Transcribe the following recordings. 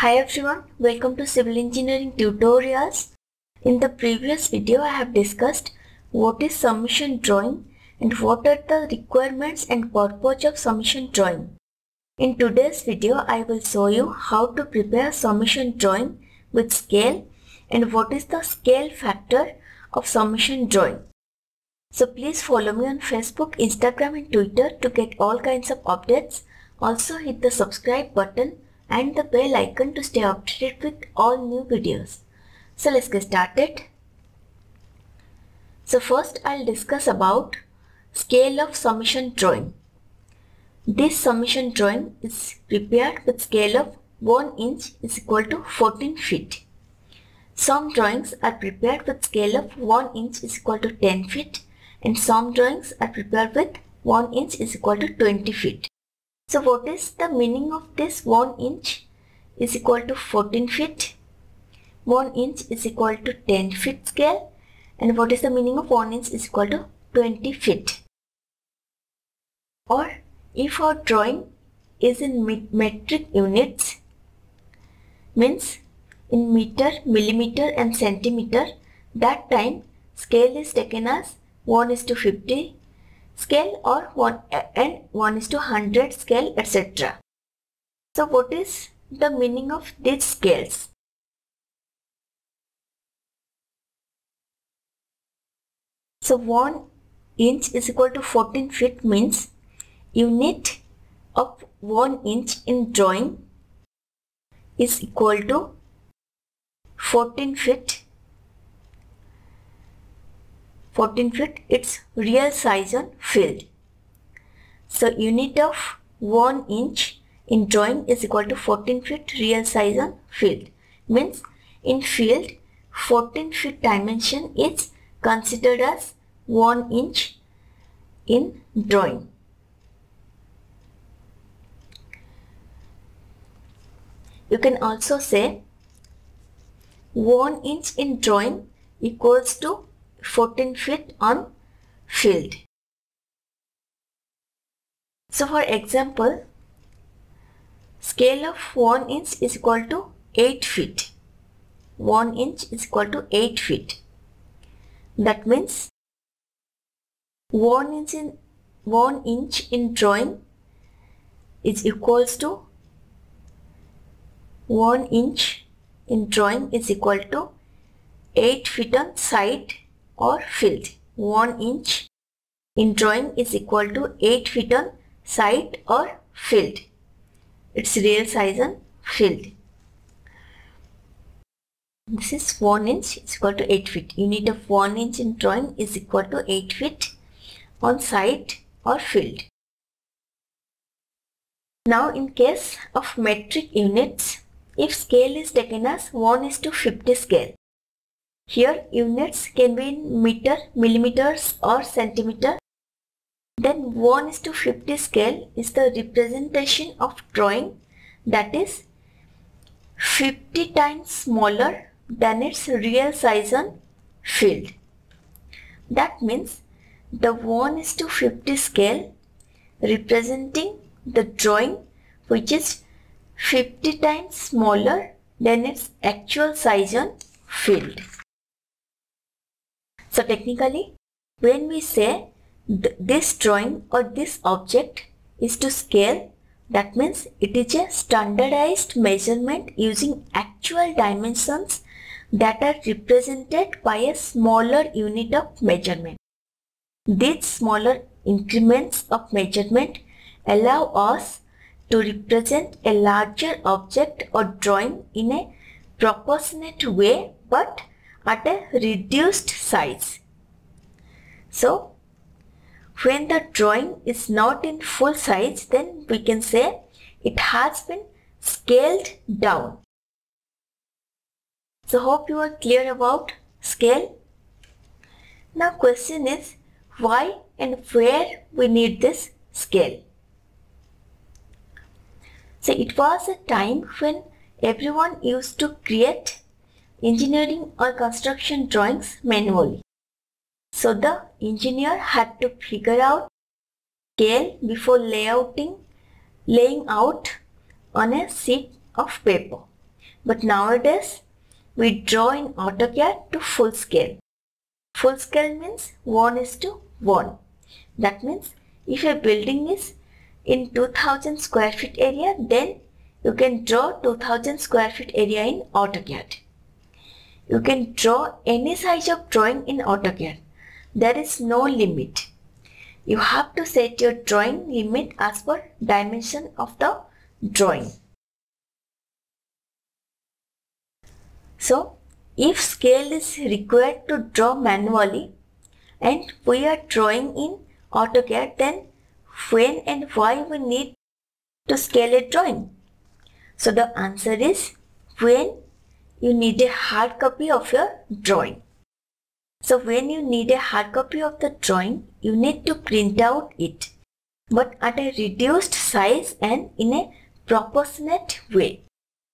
Hi everyone, welcome to Civil Engineering Tutorials. In the previous video I have discussed what is submission drawing and what are the requirements and purpose of submission drawing. In today's video I will show you how to prepare submission drawing with scale and what is the scale factor of submission drawing. So please follow me on Facebook, Instagram and Twitter to get all kinds of updates. Also hit the subscribe button and the bell icon to stay updated with all new videos. So let's get started. So first I'll discuss about scale of submission drawing. This submission drawing is prepared with scale of 1 inch is equal to 14 feet. Some drawings are prepared with scale of 1 inch is equal to 10 feet and some drawings are prepared with 1 inch is equal to 20 feet. So what is the meaning of this 1 inch is equal to 14 feet? 1 inch is equal to 10 feet scale and what is the meaning of 1 inch is equal to 20 feet? Or if our drawing is in metric units means in meter, millimeter and centimeter that time scale is taken as 1 is to 50 scale or 1 and 1 is to 100 scale etc. So what is the meaning of these scales? So 1 inch is equal to 14 feet means unit of 1 inch in drawing is equal to 14 feet 14 feet its real size on field. So unit of 1 inch in drawing is equal to 14 feet real size on field. Means in field 14 feet dimension is considered as 1 inch in drawing. You can also say 1 inch in drawing equals to 14 feet on field. So for example, scale of 1 inch is equal to 8 feet. 1 inch is equal to 8 feet. That means 1 inch in 1 inch in drawing is equals to 1 inch in drawing is equal to 8 feet on side or field. 1 inch in drawing is equal to 8 feet on site or field. Its real size on field. This is 1 inch is equal to 8 feet. Unit of 1 inch in drawing is equal to 8 feet on site or field. Now in case of metric units, if scale is taken as 1 is to 50 scale, here units can be in meter, millimeters or centimeter. Then 1 is to 50 scale is the representation of drawing that is 50 times smaller than its real size on field. That means the 1 is to 50 scale representing the drawing which is 50 times smaller than its actual size on field. So technically, when we say th this drawing or this object is to scale, that means it is a standardized measurement using actual dimensions that are represented by a smaller unit of measurement. These smaller increments of measurement allow us to represent a larger object or drawing in a proportionate way but at a reduced size. So, when the drawing is not in full size, then we can say it has been scaled down. So, hope you are clear about scale. Now, question is why and where we need this scale. So, it was a time when everyone used to create engineering or construction drawings manually. So the engineer had to figure out scale before layouting, laying out on a sheet of paper. But nowadays, we draw in AutoCAD to full scale. Full scale means 1 is to 1. That means if a building is in 2000 square feet area, then you can draw 2000 square feet area in AutoCAD. You can draw any size of drawing in AutoCAD. There is no limit. You have to set your drawing limit as per dimension of the drawing. So, if scale is required to draw manually and we are drawing in AutoCAD, then when and why we need to scale a drawing? So the answer is when you need a hard copy of your drawing. So when you need a hard copy of the drawing, you need to print out it, but at a reduced size and in a proportionate way.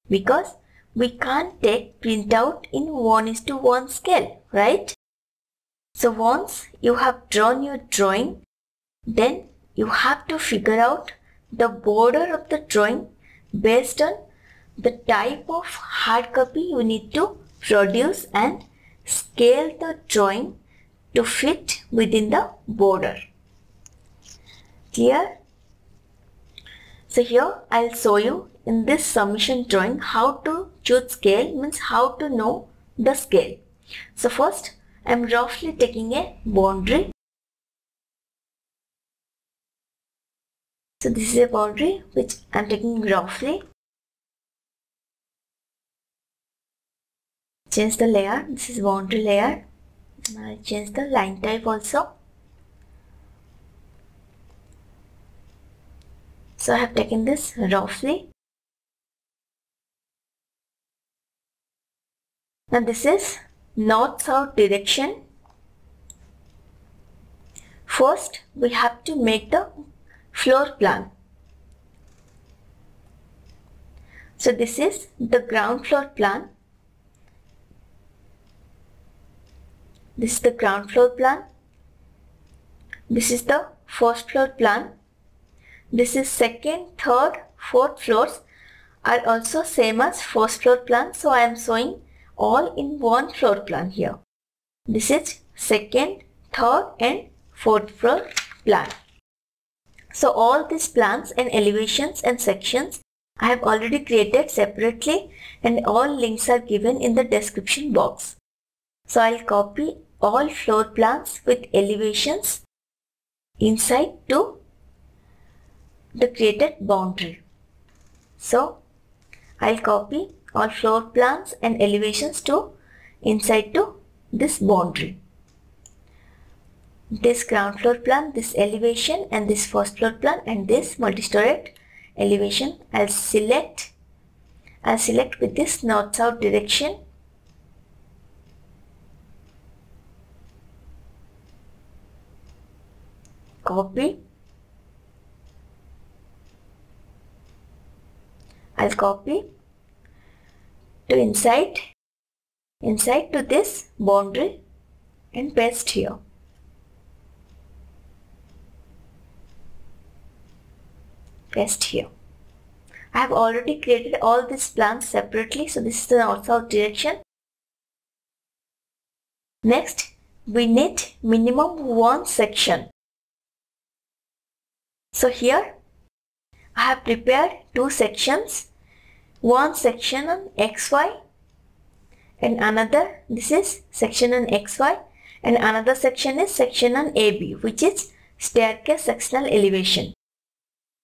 Because we can't take printout in 1 is to 1 scale, right? So once you have drawn your drawing, then you have to figure out the border of the drawing based on the type of hard copy you need to produce and scale the drawing to fit within the border. Clear? So here I'll show you in this submission drawing how to choose scale means how to know the scale. So first I'm roughly taking a boundary. So this is a boundary which I'm taking roughly change the layer. This is boundary layer. Now I change the line type also. So I have taken this roughly. Now this is north south direction. First we have to make the floor plan. So this is the ground floor plan This is the ground floor plan. This is the first floor plan. This is second, third, fourth floors are also same as first floor plan. So I am showing all in one floor plan here. This is second, third and fourth floor plan. So all these plans and elevations and sections I have already created separately and all links are given in the description box. So I'll copy all floor plans with elevations inside to the created boundary. So I'll copy all floor plans and elevations to inside to this boundary. This ground floor plan, this elevation and this first floor plan and this multi-storied elevation I'll select I'll select with this north-south direction copy. I'll copy to inside inside to this boundary and paste here. Paste here. I have already created all these plans separately so this is the north south direction. Next we need minimum one section so here I have prepared two sections. One section on XY and another this is section on XY and another section is section on AB which is staircase sectional elevation.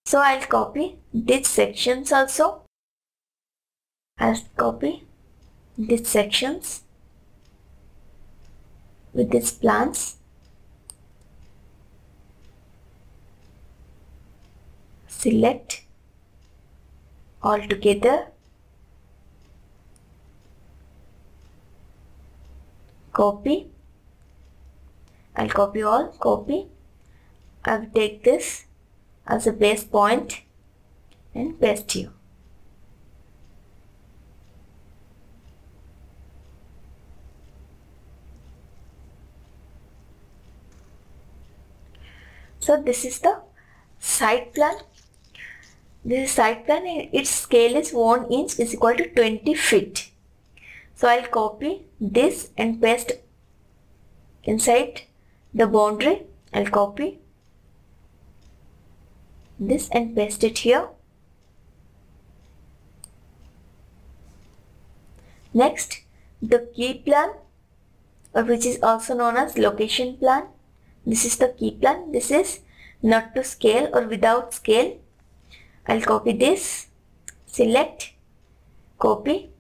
So I'll copy these sections also. I'll copy these sections with these plans select all together copy I'll copy all copy. I'll take this as a base point and paste here. So this is the site plan this is site plan its scale is 1 inch is equal to 20 feet. So I'll copy this and paste inside the boundary. I'll copy this and paste it here. Next, the key plan or which is also known as location plan. This is the key plan. This is not to scale or without scale. I'll copy this, select, copy.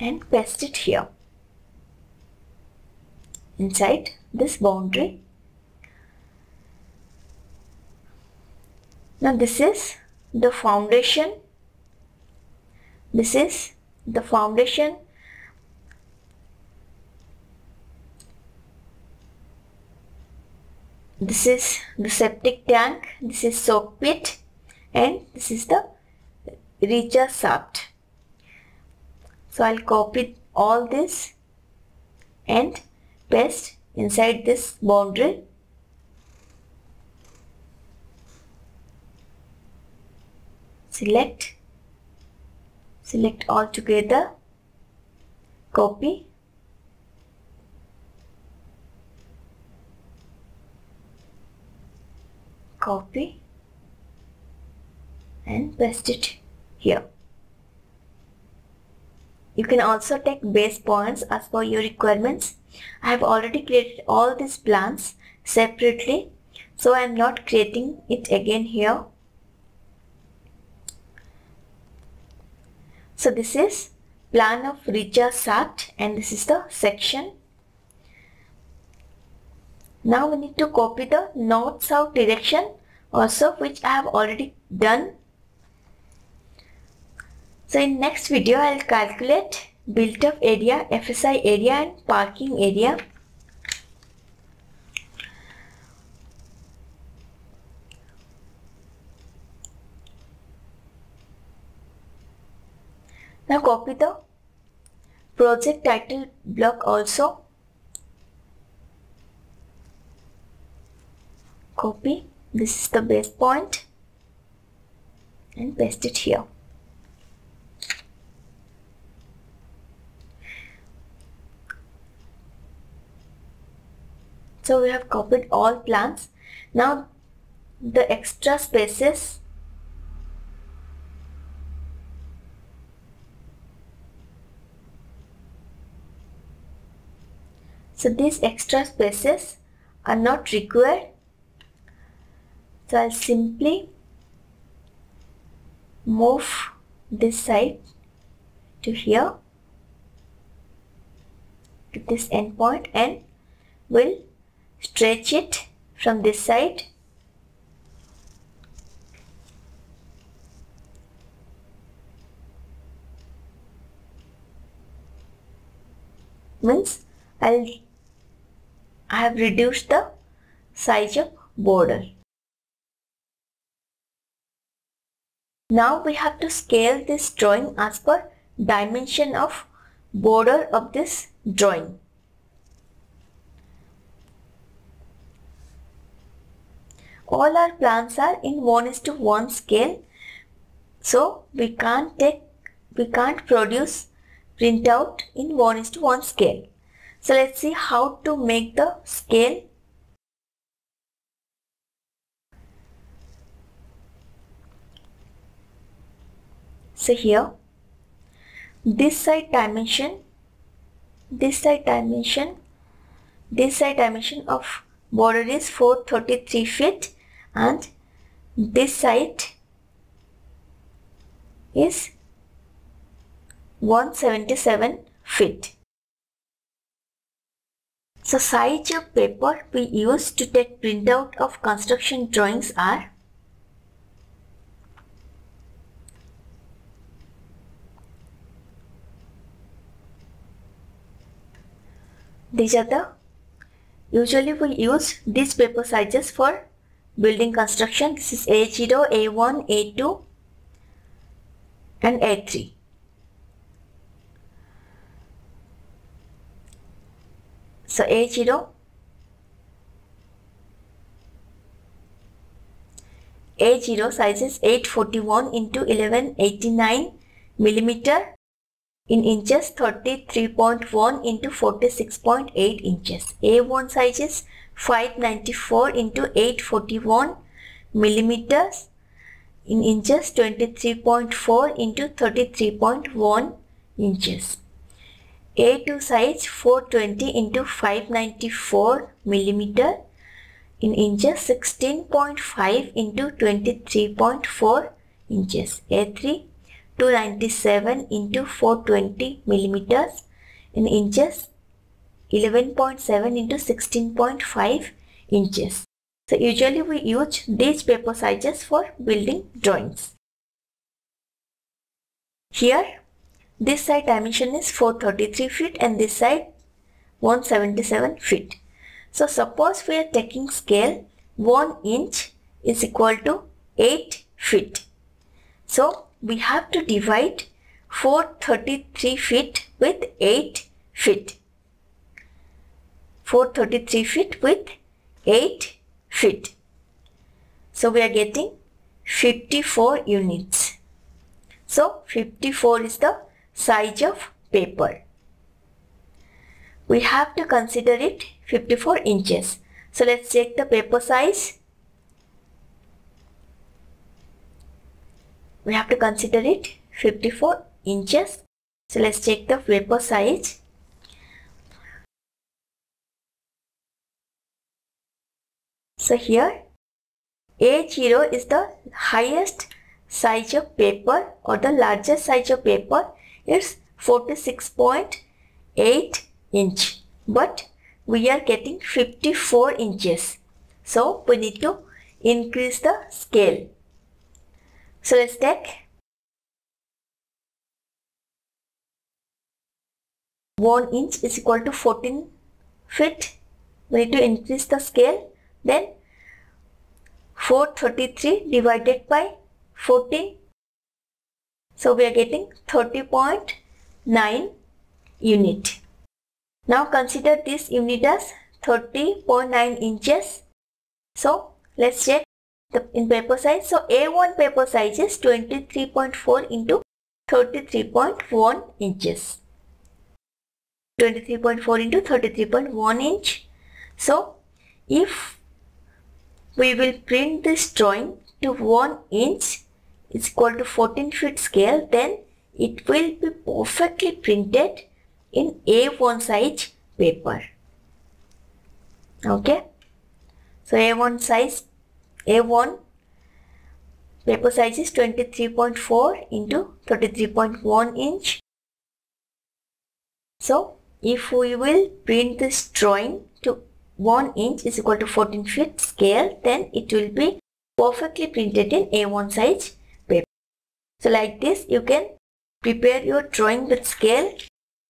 and paste it here inside this boundary. Now this is the foundation. This is the foundation. This is the septic tank. This is soak pit and this is the recharge shaft. So I'll copy all this and paste inside this boundary select select all together copy copy and paste it here you can also take base points as per your requirements. I have already created all these plans separately so I am not creating it again here. So this is plan of recharge shaft and this is the section. Now we need to copy the north-south direction also which I have already done so in next video I'll calculate built up area, FSI area and parking area. Now copy the project title block also. Copy, this is the base point and paste it here. So we have copied all plants. Now the extra spaces So these extra spaces are not required. So I'll simply move this side to here to this endpoint and will stretch it from this side means I'll I have reduced the size of border. Now we have to scale this drawing as per dimension of border of this drawing. all our plants are in 1 is to 1 scale so we can't take we can't produce printout in 1 is to 1 scale so let's see how to make the scale so here this side dimension this side dimension this side dimension of border is 433 feet and this side is 177 feet. So size of paper we use to take printout of construction drawings are These are the usually we use these paper sizes for building construction. This is A0, A1, A2 and A3. So A0 A0 size is 841 into 1189 millimeter in inches 33.1 into 46.8 inches. A1 size is 594 into 841 millimeters in inches 23.4 into 33.1 inches. A2 size 420 into 594 millimeter in inches 16.5 into 23.4 inches. A3 297 into 420 millimeters in inches 11.7 into 16.5 inches. So usually we use these paper sizes for building drawings. Here this side dimension is 433 feet and this side 177 feet. So suppose we are taking scale 1 inch is equal to 8 feet. So we have to divide 433 feet with 8 feet. 433 feet with 8 feet. So we are getting 54 units. So 54 is the size of paper. We have to consider it 54 inches. So let's check the paper size. We have to consider it 54 inches. So let's check the paper size. So here A0 is the highest size of paper or the largest size of paper is 46.8 inch but we are getting 54 inches so we need to increase the scale so let's take 1 inch is equal to 14 feet. We need to increase the scale. Then 433 divided by 14 so we are getting 30.9 unit. Now consider this unit as 30.9 inches. So let's check the in paper size. So A1 paper size is 23.4 into 33.1 inches. 23.4 into 33.1 inch. So if we will print this drawing to 1 inch is equal to 14 feet scale then it will be perfectly printed in A1 size paper. Okay. So A1 size, A1 paper size is 23.4 into 33.1 inch. So if we will print this drawing to 1 inch is equal to 14 feet scale then it will be perfectly printed in A1 size paper. So like this you can prepare your drawing with scale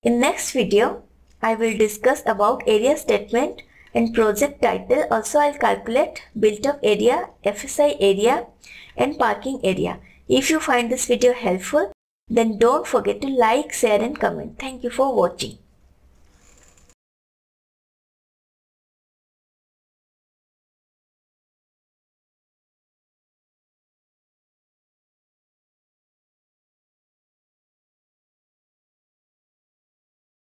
in next video, I will discuss about area statement and project title. Also, I'll calculate built-up area, FSI area and parking area. If you find this video helpful, then don't forget to like, share and comment. Thank you for watching.